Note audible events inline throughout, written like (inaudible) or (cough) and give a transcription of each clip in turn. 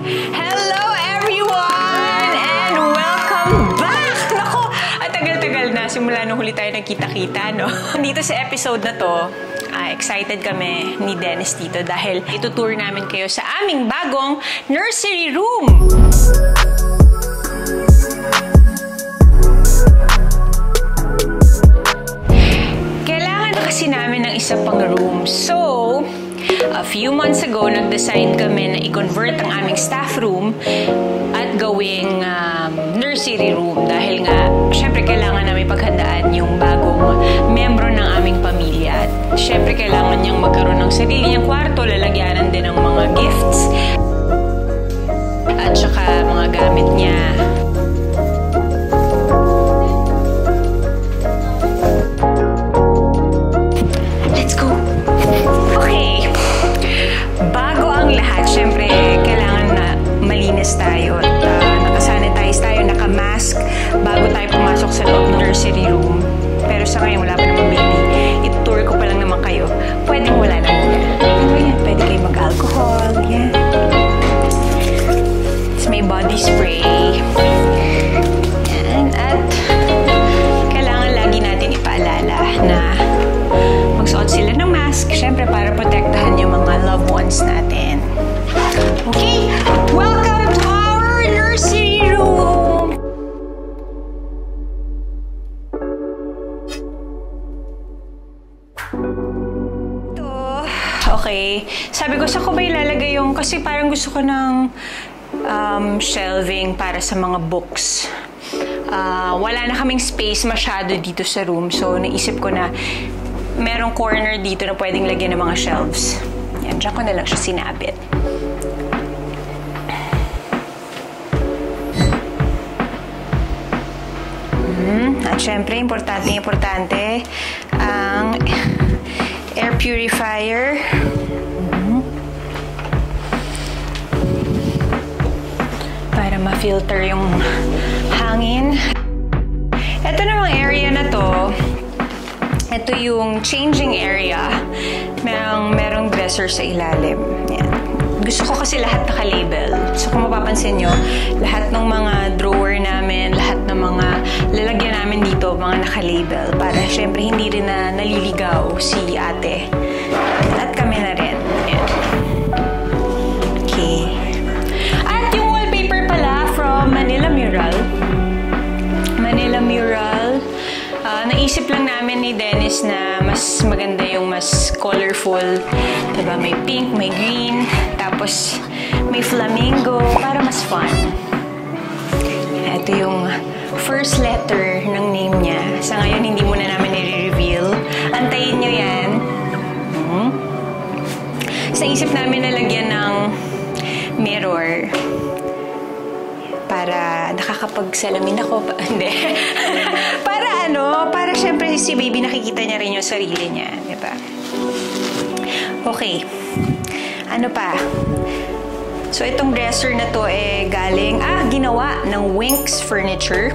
Hello everyone! And welcome back! Nako, at tagal-tagal na simula nung huli tayo nagkita-kita, no? (laughs) Dito sa episode na to, ah, excited kami ni Dennis dito dahil itutour namin kayo sa aming bagong nursery room! Kailangan na kasi namin ng isa pang room. So, a few months ago, nag-decide kami na i-convert ang aming staff room at gawing um, nursery room. Dahil nga, syempre kailangan namin paghandaan yung bagong membro ng aming pamilya. At syempre kailangan niyang magkaroon ng sarili niyang kwarto, lalagyanan din ng mga gifts at saka mga gamit niya. Syempre, kailangan na malinis tayo. At uh, nakasanitize tayo, nakamask bago tayo pumasok sa loob ng nursery room. Pero sa ngayon, wala pa naman okay. Sabi ko, saan ko ba ilalagay yung, kasi parang gusto ko ng um, shelving para sa mga books. Ah, wala na kaming space masyado dito sa room. So, naisip ko na merong corner dito na pwedeng lagyan ng mga shelves. Yan, dyan ko na lang siya sinabit. Mhm. At syempre, importante, importante, ang air purifier. Ma-filter yung hangin. Ito namang area na to, ito yung changing area. Merong, merong dresser sa ilalim. Yan. Gusto ko kasi lahat naka-label. So kung mapapansin nyo, lahat ng mga drawer namin, lahat ng mga lalagyan namin dito, mga naka-label. Para syempre hindi rin na naliligaw si ate. At kami na rin. Namin ni Dennis na mas maganda yung mas colorful. Diba? May pink, may green, tapos may flamingo para mas fun. Ito yung first letter ng name niya. Sa ngayon, hindi muna namin i-reveal. Antayin nyo yan. Hmm. Sa isip namin nalagyan ng mirror para nakakapagsalamin ako. (laughs) Hindi. (laughs) para ano, para syempre si baby nakikita niya rin yung sarili niya. Di ba? Okay. Ano pa? So, itong dresser na to eh galing, ah, ginawa ng Winx Furniture.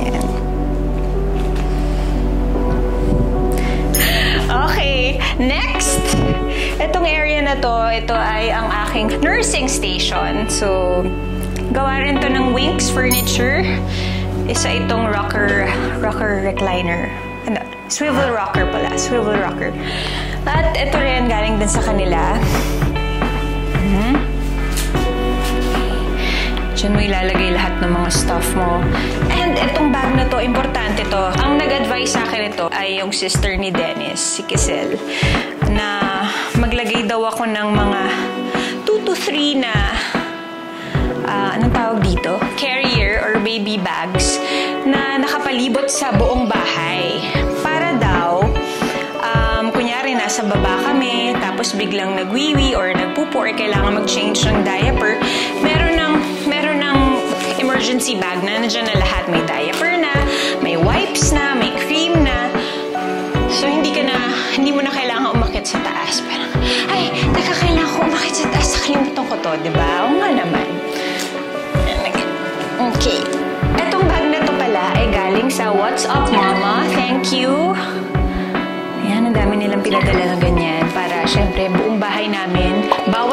Yan. Okay, next! Itong area na to, ito ay ang aking nursing station. So, gawa rin to ng Winx Furniture. Isa itong rocker, rocker recliner. Ano? Swivel rocker pala, swivel rocker. At ito rin galing din sa kanila. Mhm. Diyan mo ilalagay lahat ng mga stuff mo. And itong bag na to, importante to. Ang nag-advise sa akin ito ay yung sister ni Dennis, si Kisel, na maglagay daw ako ng mga 2 to 3 na ah, anong tawag dito? Baby bags na nakapalibot sa buong bahay. Para daw, um, kunyari nasa baba kami, tapos biglang nagwiwi or nagpupo or kailangan mag-change ng diaper, meron ng, meron ng emergency bag na nandiyan na lahat. May diaper na, may wipes na, may cream na. So, hindi ka na, hindi mo na kailangan umakit sa taas. Parang, ay, teka, kailangan ko umakit sa taas. Nakalimutan ko to, di ba?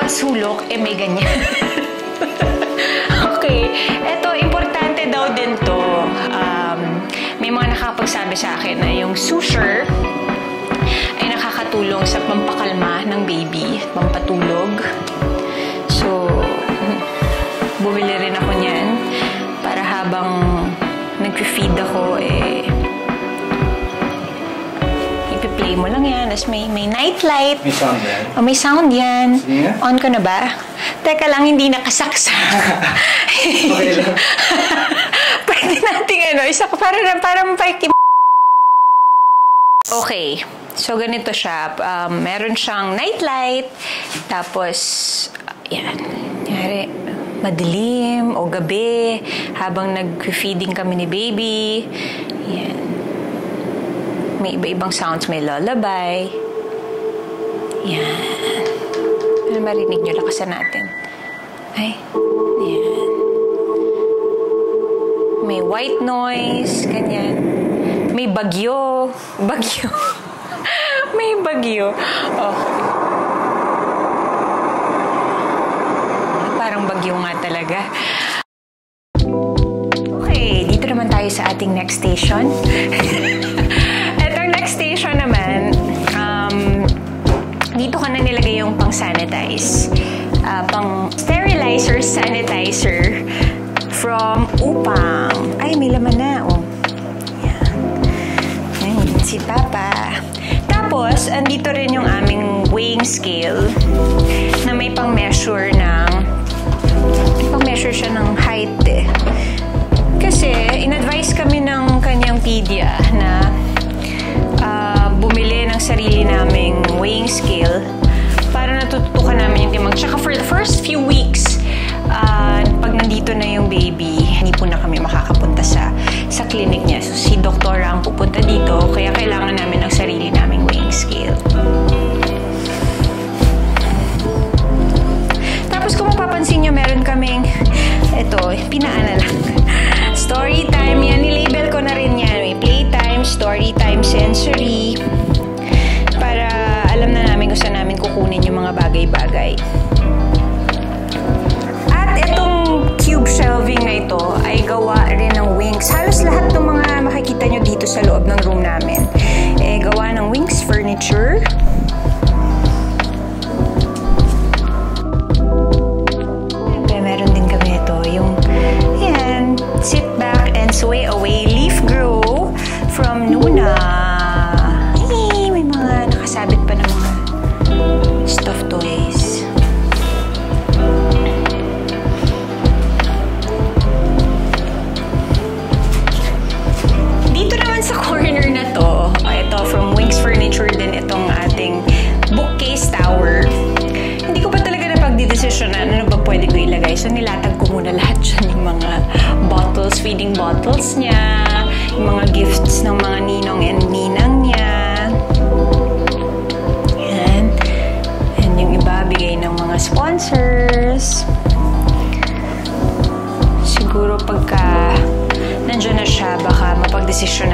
Sulok, eh may ganyan. (laughs) okay. Ito, importante daw din to. Um, may mga nakakapagsabi sa akin na yung suture ay nakakatulong sa pampakalma ng baby, pampatulog. Yan. Tapos may, may night light. May sound yan. Oh, may sound yan. Sige. On ko na ba? Teka lang, hindi nakasaksa. (laughs) Okay lang. (laughs) Pwede nating ano, isa ko, parang, parang paiki... Okay. So, ganito siya. Um, meron siyang nightlight. Tapos, yan. Yari, madilim o gabi habang nag-feeding kami ni baby. Yan. May iba-ibang sounds. May lullaby. Yan. Ano marinig nyo? Lakasan natin. Ay. Yan. May white noise. Ganyan. May bagyo. Bagyo. (laughs) May bagyo. Oh. Parang bagyo nga talaga. Okay, dito naman tayo sa ating next station. (laughs) Itong next station naman, um, dito ka na nilagay yung pang-sanitize. Ah, pang-sterilizer, sanitizer from Upang. Ay, may laman na. Oh. Yan. Ayun, si Papa. Tapos, andito rin yung aming weighing scale na may pang-measure ng pang-measure siya ng height eh. Weighing scale para natututukan namin yung timang. Tsaka for the first few weeks, ah, pag nandito na yung baby, hindi po na kami makakapunta sa sa clinic niya. So, si doktora ang pupunta dito, kaya kailangan namin ng sarili naming weighing scale. Tapos kung mapapansin nyo, meron kaming, ito, pinaana lang. Story time, yan, nilabel from Nuna. position.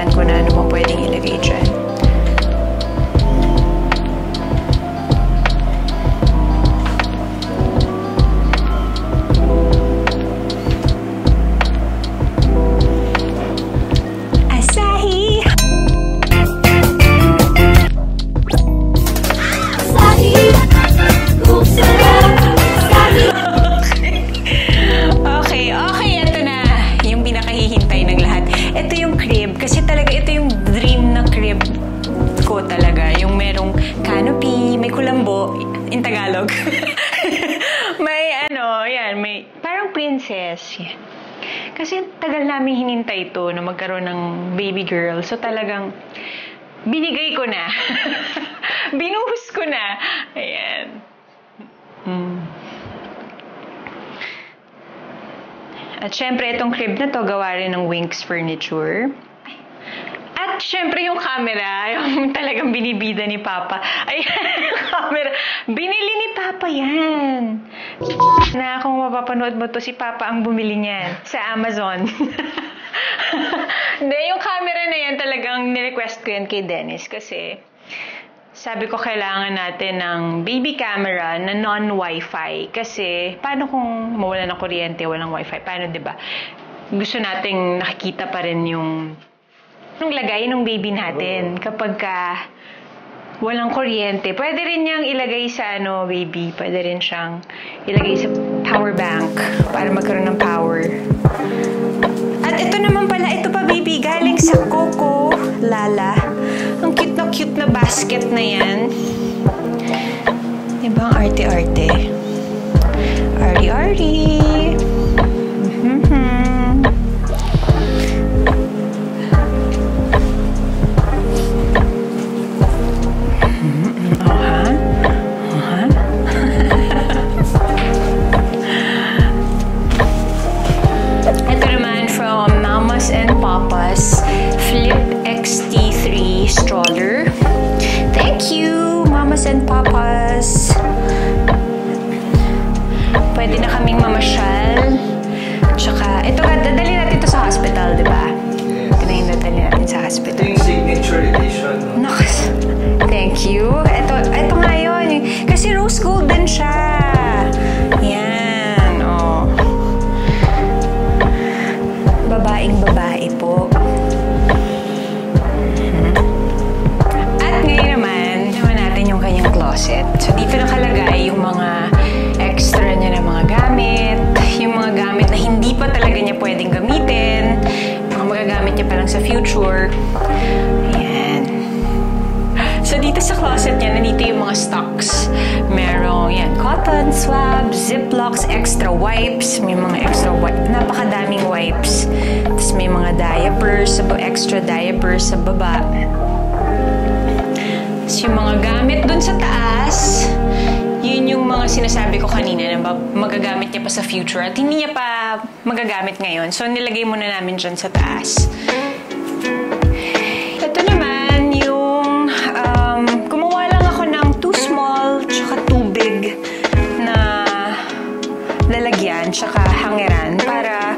So talagang binigay ko na. (laughs) Binuhos ko na. Ayan. Hmm. At syempre, itong crib na to, gawa rin ng Winx Furniture. At syempre, yung camera, (laughs) yung talagang binibida ni Papa. Ayan, (laughs) yung camera. Binili ni Papa yan. Na kung mapapanood mo to, si Papa ang bumili niyan sa Amazon. Hindi, yung camera na yan talagang nirequest ko yan kay Dennis kasi sabi ko kailangan natin ng baby camera na non-wifi. Kasi, paano kung mawala ng kuryente, walang wifi? Paano, di ba? Gusto nating nakikita pa rin yung yung lagay ng baby natin kapag ka walang kuryente. Pwede rin niyang ilagay sa ano, baby. Pwede rin siyang ilagay sa power bank para magkaroon ng power. At ito naman pala, ito pa baby, galing sa Coco Lala. Ang cute na cute na basket na yan. Diba ang arte-arte? Arty-arty! Tsaka, ito nga, dadali natin to sa hospital, di ba? Yes. Ito na yung dadali natin sa Ito hospital. yung signature edition. No? Nakas. Thank you. Ito, ito nga yun. Kasi rose gold din siya. Yan, oh. Babaeng babae po. Niya pwedeng gamitin, mga magagamit niya pa lang sa future. Ayan. So, dito sa closet niya, nandito yung mga stocks. Merong, yan, cotton swabs, ziplocs, extra wipes. May mga extra wipes. Napakadaming wipes. Tapos may mga diapers, extra diapers sa baba. Tapos yung mga gamit dun sa taas, yun yung mga sinasabi ko kanina na magagamit niya pa sa future at hindi niya pa magagamit ngayon. So, nilagay muna namin dyan sa taas. Ito naman yung um, gumawa lang ako ng too small tsaka too big na lalagyan tsaka hangeran para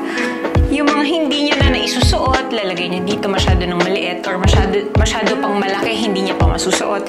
yung mga hindi niya na naisusuot, lalagay niya dito masyado ng maliit or masyado, masyado pang malaki, hindi niya pa masusuot.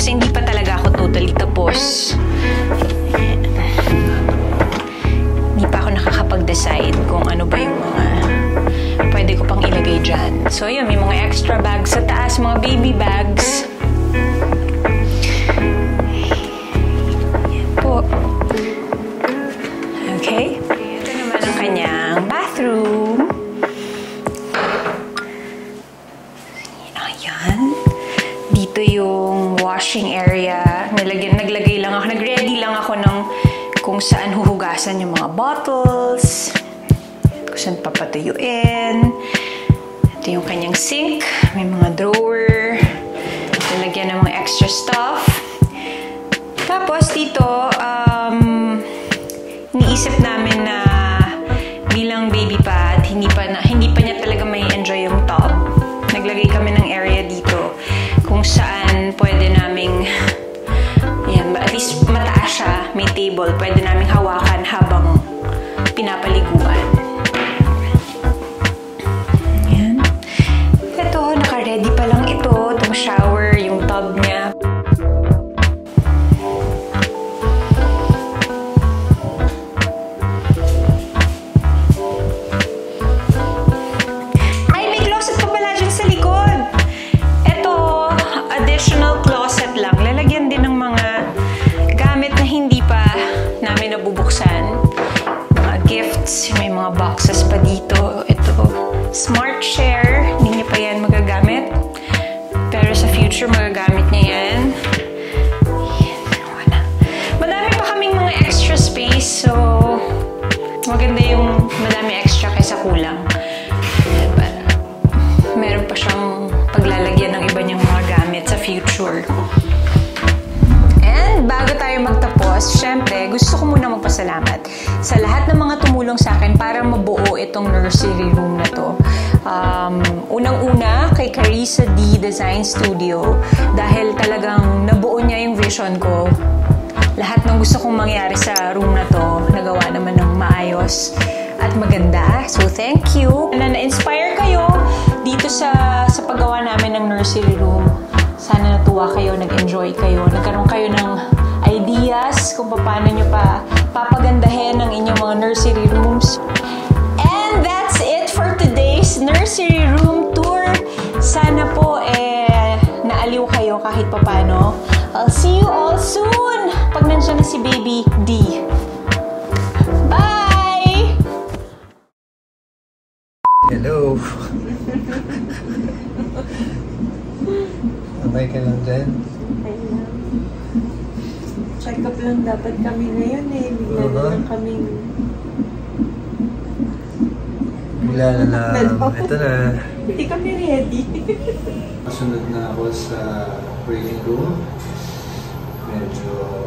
Kasi hindi pa talaga ako totally tapos. Hindi pa ako nakakapag-decide kung ano ba yung mga pwede ko pang ilagay dyan. So yun, may mga extra bags sa taas, mga baby bags. Okay? Ito naman ang kanyang bathroom. Ayan. Dito yung washing area. Nilagyan, naglagay lang ako, nag-ready lang ako ng kung saan huhugasan yung mga bottles, kung saan papatuyuin. Ito yung kanyang sink, may mga drawer, nilagyan ng mga extra stuff. Tapos dito, um, niisip namin na bilang baby pa at hindi pa, na, hindi pa niya talaga may enjoy yung top. Naglagay kami ng area dito kung saan pwede naming yan, at least mataas siya, may table, pwede naming hawakan habang pinapaliguan. Gusto ko muna magpasalamat sa lahat ng mga tumulong sa akin para mabuo itong nursery room na to. Um, Unang-una, kay Carissa D Design Studio dahil talagang nabuo niya yung vision ko. Lahat ng gusto kong mangyari sa room na to, nagawa naman ng maayos at maganda. So, thank you. Na na-inspire kayo dito sa, sa paggawa namin ng nursery room. Sana natuwa kayo, nag-enjoy kayo, nagkaroon kayo ng ideas kung paano nyo pa papagandahin ang inyong mga nursery rooms. And that's it for today's nursery room tour. Sana po eh naaliw kayo kahit papano. I'll see you all soon pag nandiyan na si Baby D. Bye! Hello. (laughs) okay ka lang dyan? Check up lang dapat kami ngayon eh. Bigla na Uh-huh. lang kaming... Bigla na lang. Ito na. Hindi kami ready. Kasunod na ako sa waiting room. Medyo